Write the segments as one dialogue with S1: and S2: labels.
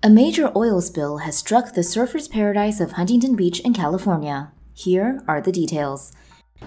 S1: A major oil spill has struck the surfer's paradise of Huntington Beach in California. Here are the details.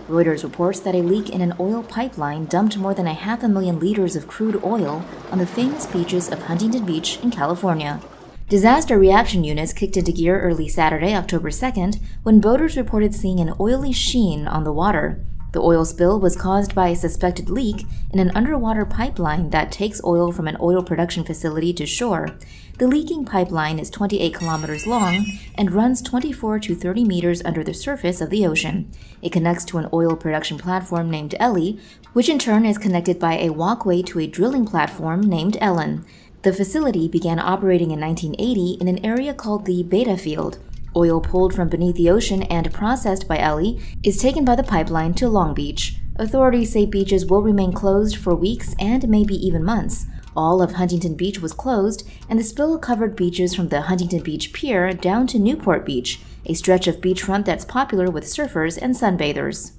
S1: Reuters reports that a leak in an oil pipeline dumped more than a half a million liters of crude oil on the famous beaches of Huntington Beach in California. Disaster reaction units kicked into gear early Saturday, October 2nd, when boaters reported seeing an oily sheen on the water. The oil spill was caused by a suspected leak in an underwater pipeline that takes oil from an oil production facility to shore. The leaking pipeline is 28 kilometers long and runs 24 to 30 meters under the surface of the ocean. It connects to an oil production platform named Elly, which in turn is connected by a walkway to a drilling platform named Ellen. The facility began operating in 1980 in an area called the Beta Field. Oil pulled from beneath the ocean and processed by Elly is taken by the pipeline to Long Beach. Authorities say beaches will remain closed for weeks and maybe even months. All of Huntington Beach was closed, and the spill covered beaches from the Huntington Beach Pier down to Newport Beach, a stretch of beachfront that's popular with surfers and sunbathers.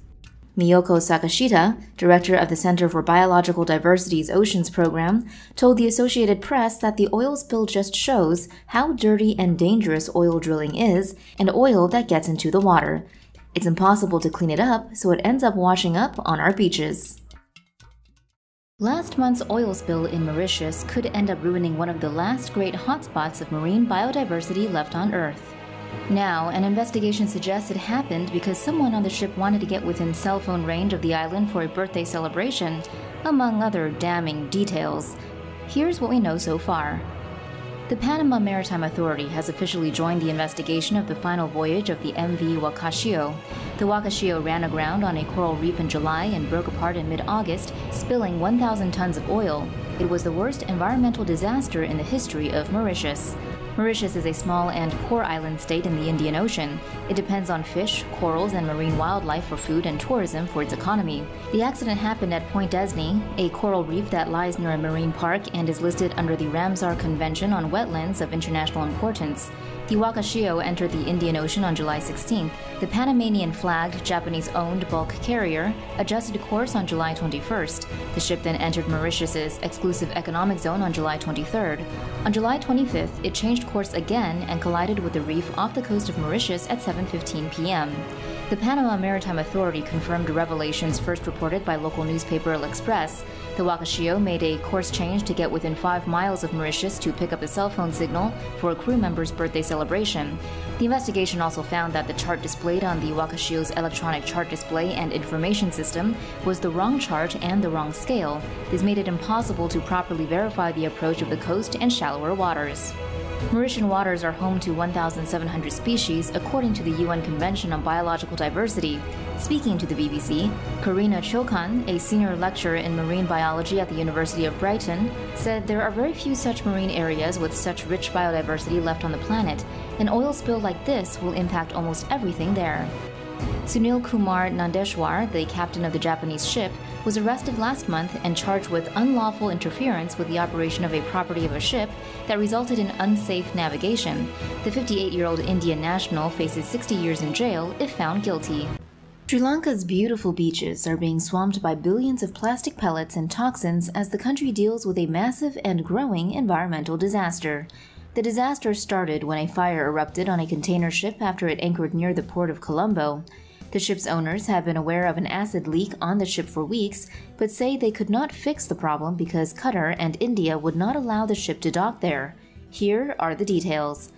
S1: Miyoko Sakashita, director of the Center for Biological Diversity's Oceans program, told the Associated Press that the oil spill just shows how dirty and dangerous oil drilling is and oil that gets into the water. It's impossible to clean it up, so it ends up washing up on our beaches. Last month's oil spill in Mauritius could end up ruining one of the last great hotspots of marine biodiversity left on Earth. Now, an investigation suggests it happened because someone on the ship wanted to get within cell phone range of the island for a birthday celebration, among other damning details. Here's what we know so far. The Panama Maritime Authority has officially joined the investigation of the final voyage of the MV Wakashio. The Wakashio ran aground on a coral reef in July and broke apart in mid August, spilling 1,000 tons of oil. It was the worst environmental disaster in the history of Mauritius. Mauritius is a small and poor island state in the Indian Ocean. It depends on fish, corals, and marine wildlife for food and tourism for its economy. The accident happened at Point Esne, a coral reef that lies near a marine park and is listed under the Ramsar Convention on Wetlands of International Importance. The Wakashio entered the Indian Ocean on July 16th. The Panamanian flagged Japanese owned bulk carrier adjusted course on July 21st. The ship then entered Mauritius's exclusive economic zone on July 23rd. On July 25th, it changed course again and collided with the reef off the coast of Mauritius at 7:15 p.m. The Panama Maritime Authority confirmed revelations first reported by local newspaper L'Express. The Wakashio made a course change to get within five miles of Mauritius to pick up a cell phone signal for a crew member's birthday celebration. The investigation also found that the chart displayed on the Wakashio's electronic chart display and information system was the wrong chart and the wrong scale. This made it impossible to properly verify the approach of the coast and shallower waters. Mauritian waters are home to 1,700 species according to the UN Convention on Biological Diversity. Speaking to the BBC, Corina Ciocan, a senior lecturer in marine biology at the University of Brighton, said there are very few such marine areas with such rich biodiversity left on the planet. An oil spill like this will impact almost everything there. Sunil Kumar Nandeshwar, the captain of the Japanese ship, was arrested last month and charged with unlawful interference with the operation of a property of a ship that resulted in unsafe navigation. The 58 year old Indian national faces 60 years in jail if found guilty. Sri Lanka's beautiful beaches are being swamped by billions of plastic pellets and toxins as the country deals with a massive and growing environmental disaster. The disaster started when a fire erupted on a container ship after it anchored near the port of Colombo. The ship's owners have been aware of an acid leak on the ship for weeks, but say they could not fix the problem because Qatar and India would not allow the ship to dock there. Here are the details.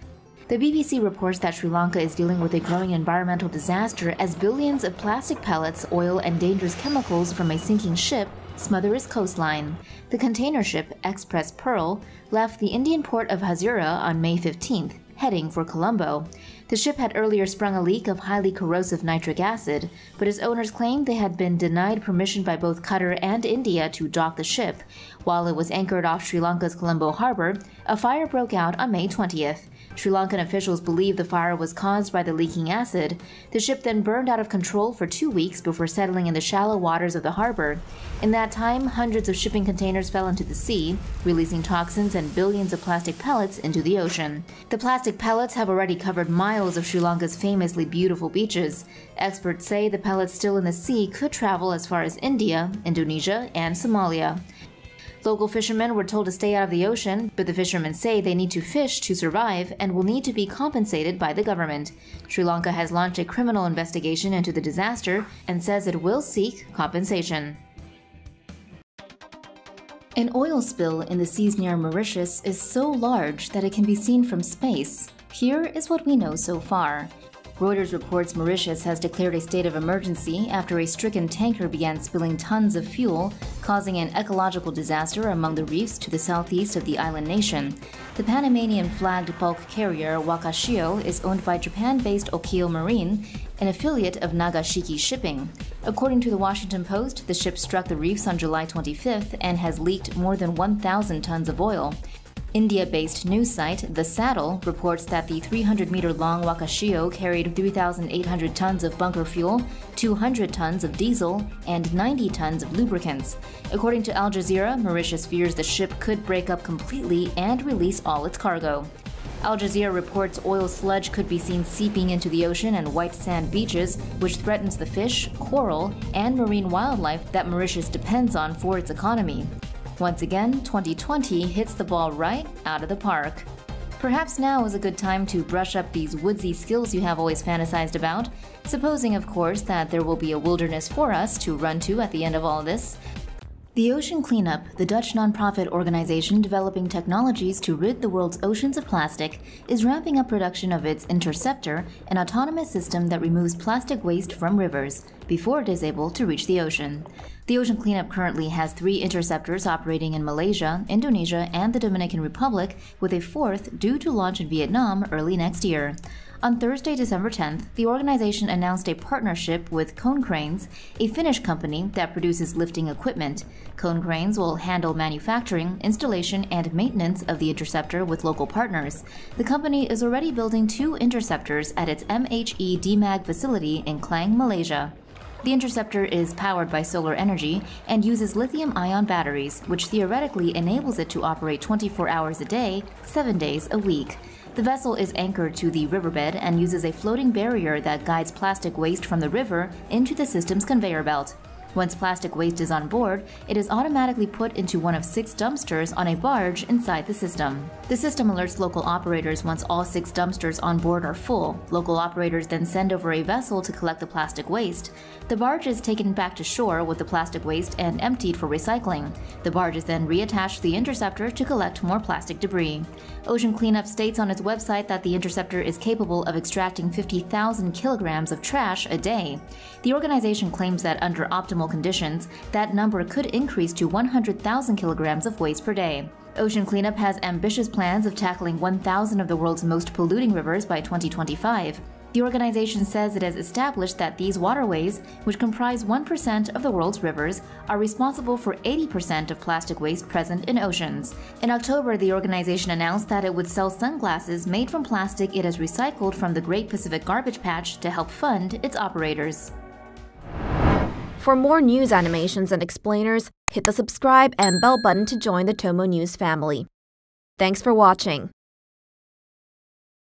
S1: The BBC reports that Sri Lanka is dealing with a growing environmental disaster as billions of plastic pellets, oil, and dangerous chemicals from a sinking ship smother its coastline. The container ship X-Press Pearl left the Indian port of Hazira on May 15th, heading for Colombo. The ship had earlier sprung a leak of highly corrosive nitric acid, but its owners claimed they had been denied permission by both Qatar and India to dock the ship. While it was anchored off Sri Lanka's Colombo harbor, a fire broke out on May 20th. Sri Lankan officials believe the fire was caused by the leaking acid. The ship then burned out of control for two weeks before settling in the shallow waters of the harbor. In that time, hundreds of shipping containers fell into the sea, releasing toxins and billions of plastic pellets into the ocean. The plastic pellets have already covered miles of Sri Lanka's famously beautiful beaches. Experts say the pellets still in the sea could travel as far as India, Indonesia, and Somalia. Local fishermen were told to stay out of the ocean, but the fishermen say they need to fish to survive and will need to be compensated by the government. Sri Lanka has launched a criminal investigation into the disaster and says it will seek compensation. An oil spill in the seas near Mauritius is so large that it can be seen from space. Here is what we know so far. Reuters reports Mauritius has declared a state of emergency after a stricken tanker began spilling tons of fuel, causing an ecological disaster among the reefs to the southeast of the island nation. The Panamanian flagged bulk carrier Wakashio is owned by Japan based Okio Marine, an affiliate of Nagashiki Shipping. According to the Washington Post, the ship struck the reefs on July 25th and has leaked more than 1,000 tons of oil. India based news site The Saddle reports that the 300 meter long Wakashio carried 3,800 tons of bunker fuel, 200 tons of diesel, and 90 tons of lubricants. According to Al Jazeera, Mauritius fears the ship could break up completely and release all its cargo. Al Jazeera reports oil sludge could be seen seeping into the ocean and white sand beaches, which threatens the fish, coral, and marine wildlife that Mauritius depends on for its economy. Once again, 2020 hits the ball right out of the park. Perhaps now is a good time to brush up these woodsy skills you have always fantasized about, supposing, of course, that there will be a wilderness for us to run to at the end of all this. The Ocean Cleanup, the Dutch nonprofit organization developing technologies to rid the world's oceans of plastic, is ramping up production of its Interceptor, an autonomous system that removes plastic waste from rivers before it is able to reach the ocean. The Ocean Cleanup currently has three interceptors operating in Malaysia, Indonesia, and the Dominican Republic, with a fourth due to launch in Vietnam early next year. On Thursday, December 10th, the organization announced a partnership with Konecranes, a Finnish company that produces lifting equipment. Konecranes will handle manufacturing, installation, and maintenance of the interceptor with local partners. The company is already building two interceptors at its MHE Demag facility in Klang, Malaysia. The interceptor is powered by solar energy and uses lithium ion batteries, which theoretically enables it to operate 24 hours a day, 7 days a week. The vessel is anchored to the riverbed and uses a floating barrier that guides plastic waste from the river into the system's conveyor belt. Once plastic waste is on board, it is automatically put into one of six dumpsters on a barge inside the system. The system alerts local operators once all six dumpsters on board are full. Local operators then send over a vessel to collect the plastic waste. The barge is taken back to shore with the plastic waste and emptied for recycling. The barge is then reattached to the interceptor to collect more plastic debris. Ocean Cleanup states on its website that the interceptor is capable of extracting 50,000 kilograms of trash a day. The organization claims that under optimal conditions, that number could increase to 100,000 kilograms of waste per day. Ocean Cleanup has ambitious plans of tackling 1,000 of the world's most polluting rivers by 2025. The organization says it has established that these waterways, which comprise 1% of the world's rivers, are responsible for 80% of plastic waste present in oceans. In October, the organization announced that it would sell sunglasses made from plastic it has recycled from the Great Pacific Garbage Patch to help fund its operators.
S2: For more news animations and explainers, hit the subscribe and bell button to join the TomoNews family. Thanks for watching.